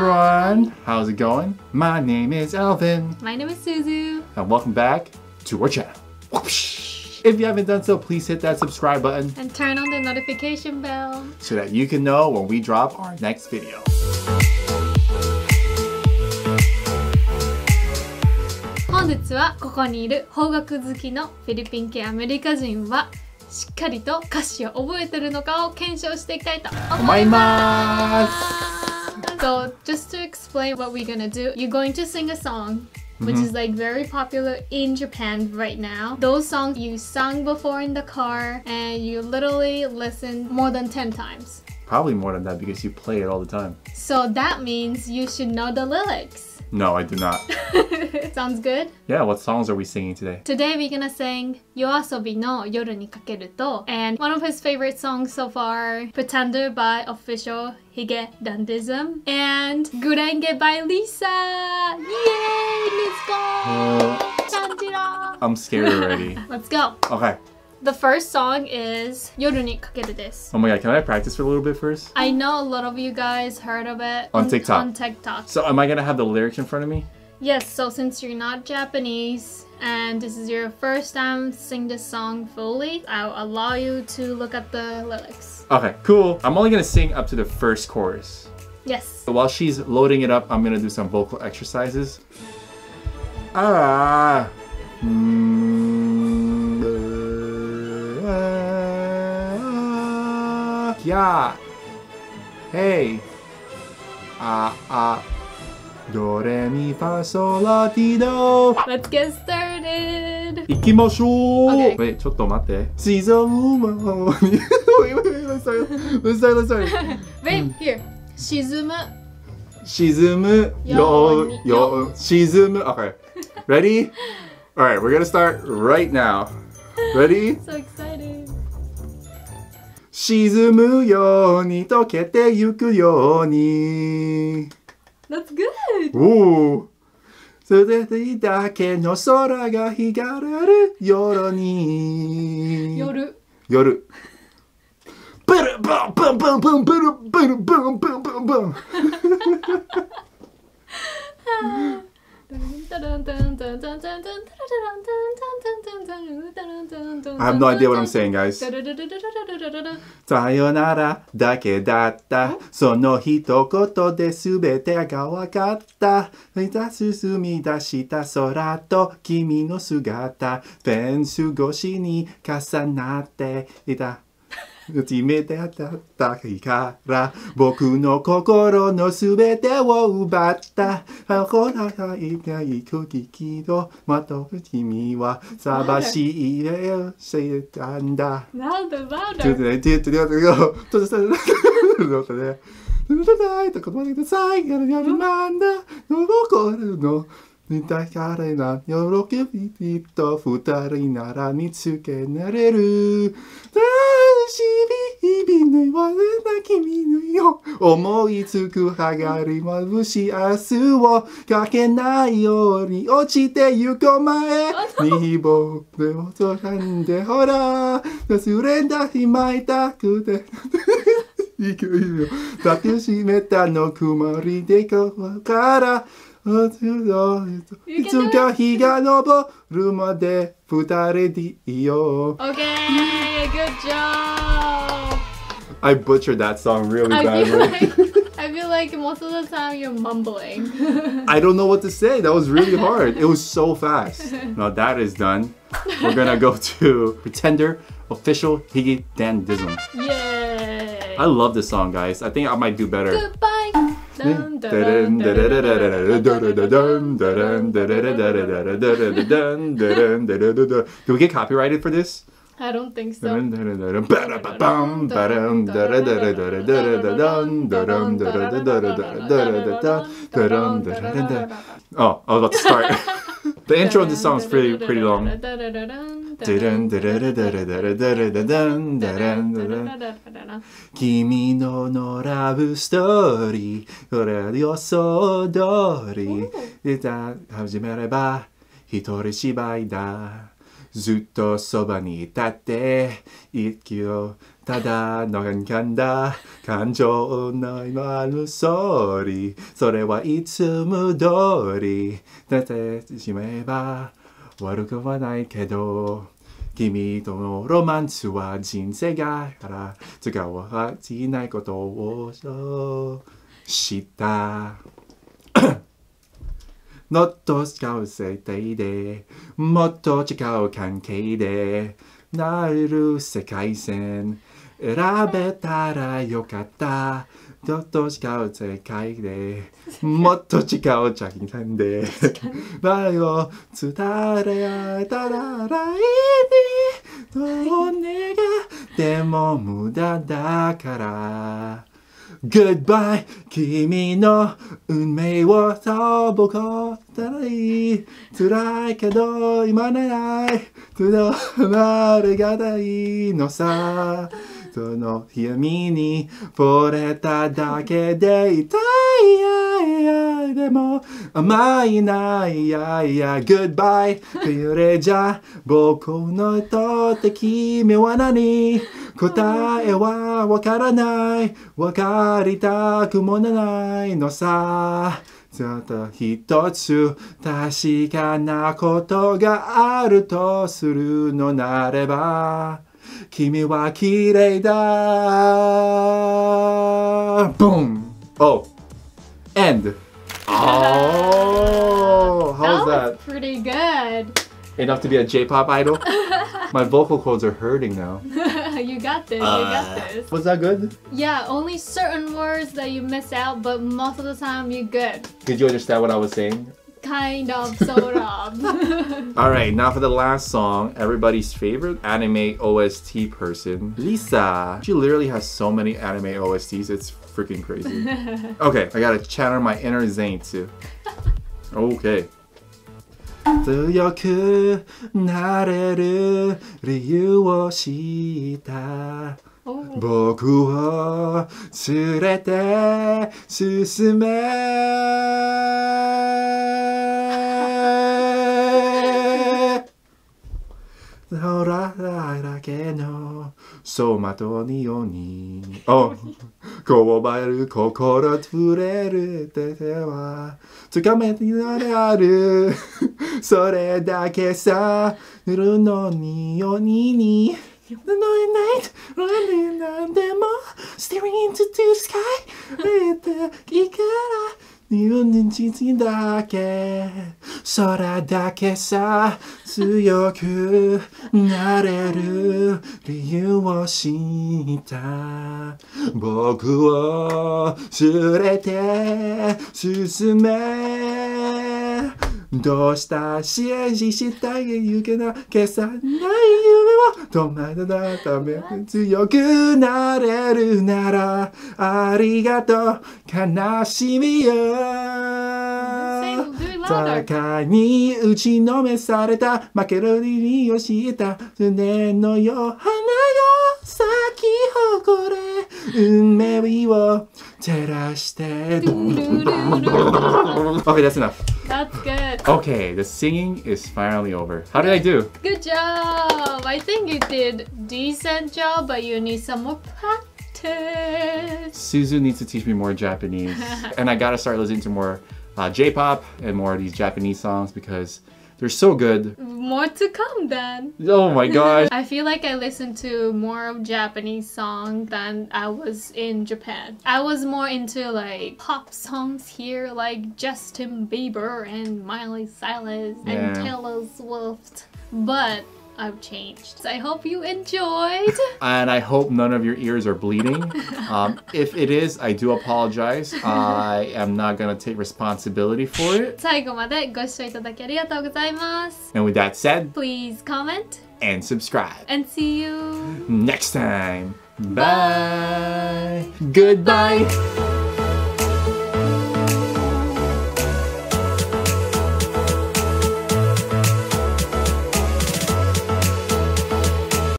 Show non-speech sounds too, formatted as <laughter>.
everyone, how's it going? My name is Alvin, My name is Suzu. and welcome back to our channel. Whoopsh. If you haven't done so, please hit that subscribe button And turn on the notification bell. so that you can know when we drop our next video. 本日はここにいる邦楽好きのフィリピン系アメリカ人はしっかりと歌詞を覚えてるのかを検証していきたいと思います。So just to explain what we're gonna do, you're going to sing a song which mm-hmm. is like very popular in Japan right now. Those songs you sung before in the car and you literally listen more than 10 times. Probably more than that because you play it all the time. So that means you should know the lyrics. No, I do not. <laughs> Sounds good? Yeah, what songs are we singing today? Today we're gonna sing YOASOBI no Yoru ni Kakeru to and one of his favorite songs so far, Pretender by Official Hige Dandism and Gurenge by Lisa! Yay! Let's go! I'm scared already. <laughs> Let's go! Okay. The first song is Yoru ni Kakeru desu. Oh my god, can I practice for a little bit first? I know a lot of you guys heard of it On TikTok. On TikTok. So, am I gonna have the lyrics in front of me? Yes, so since you're not Japanese and this is your first time sing this song fully, I'll allow you to look at the lyrics. Okay, cool. I'm only gonna sing up to the first chorus. Yes. So while she's loading it up, I'm gonna do some vocal exercises. Ah. Mm, Yeah. Hey. Ah ah. Do re mi fa sol la ti do. Let's get started. 行きましょう Okay. Wait, ちょっと待って。沈む間<laughs> に Wait, wait, wait, let's start. Let's start, let's start. Wait, here. Shizumu. 沈むよよ沈む Okay. Ready? <laughs> Alright, we're gonna start right now. Ready? So excited. 沈むように溶けてゆくように。That's good. おおそれでだけの空が光る夜に。Yoru. 夜。ブルブンブンブンブンブルブルブンブンブンブン <laughs> I have no idea what I'm saying, guys. さよならだけだった。その一言で全てが分かった。進み出した空と君の姿。フェンス越しに重なっていた。決めてだった日から僕の心の全てを奪った。ほらいない時とまた君は寂しい目をしてたんだ。ちょっと louder. ね、ちょっとね、ちょっとね、ちょっとね、ちょっとね、ちょっとね、と言葉で最後の夜なんだ、心の似た彼な喜びと二人なら見つけられる。楽しみ日々の言われな君のよ思いつくはがり眩しい明日をかけないように落ちてゆこ前。に僕を掴んでほら忘れた日舞いたくて。いくよ抱きしめたの曇りでここからいつか日が昇るまで二人でいよう Good job. I butchered that song really I badly. Feel like, <laughs> I feel like most of the time you're mumbling. <laughs> I don't know what to say. That was really <laughs> hard. It was so fast. Now that is done. We're gonna go to Pretender Official Higgy Dandism. Yay! I love this song, guys. I think I might do better. Goodbye. Do we get copyrighted for this? I don't think so. Oh, I was about to start. the intro of this song is pretty pretty long. Dun, 君ののラブストーリーこれ予想通り歌始めれば一人芝居だ ずっとそばにいたって息をただのんかんだ感情の今の総理それはいつも通り出てしまえば悪くはないけど君とのロマンスは人生がから使われていないことを知った。もっと違う設定でもっと違う関係でなる世界線。選べたらよかった。もっと違う世界で <laughs> もっと違う着眼で。前を伝え合えたら来にどう願っても無駄だから Goodbye. 君の運命をそう僕たらいい。辛いけど今ならない。とどまれがないのさ。その闇に惚れただけで痛い。いやいやでも甘いな。いやいや。Goodbye. というれじゃ僕のとって君は何答えはわからないわかりたくもないのさちょっと一つ確かなことがあるとするのなれば君は綺麗だ Boom! Oh! End! Oh! How's that that? was pretty good. Enough to be a J-pop idol? My vocal cords are hurting now. <laughs> you got this. you got uh, this. Was that good? Yeah, only certain words that you miss out, but most of the time you're good. Did you understand what I was saying? Kind of, <laughs> sort of. <laughs> All right, now for the last song, everybody's favorite anime OST person, Lisa. She literally has so many anime OSTs, it's freaking crazy. okay, I gotta channel my inner Zane too. Okay. 強くなれる理由を知った。oh. 僕を連れて進め空だけの走馬灯のようにおこばる心触れる手はつかめてあるそれだけさ塗るのにように The night, running down them all, staring into the sky. with いから日本人人だけ空だけさ強くなれる理由を知った僕を連れて進めどうした支援ししたい行けな消さない夢を止まらため強くなれるならありがとう悲しみよ.高に打ちのめされた負ける理由を知った船のよ花よ。咲き誇れ。運命を照らして。Okay, that's enough. That's good. Okay, the singing is finally over. How did I do? Good job. I think you did decent job, but you need some more practice. Suzu needs to teach me more Japanese. <laughs> and I gotta start listening to more uh, J pop and more of these Japanese songs because they're so good. More to come then. Oh my <laughs> gosh. I feel like I listened to more of Japanese song than I was in Japan. I was more into like pop songs here, like Justin Bieber and Miley Cyrus and Taylor Swift. But I've changed. So I hope you enjoyed. <laughs> and I hope none of your ears are bleeding. <laughs> Um, if it is, I do apologize. I am not gonna take responsibility for it. 最後までご視聴いただきありがとうございます。 And with that said, Please comment and subscribe. and see you. Next time. Bye. Goodbye.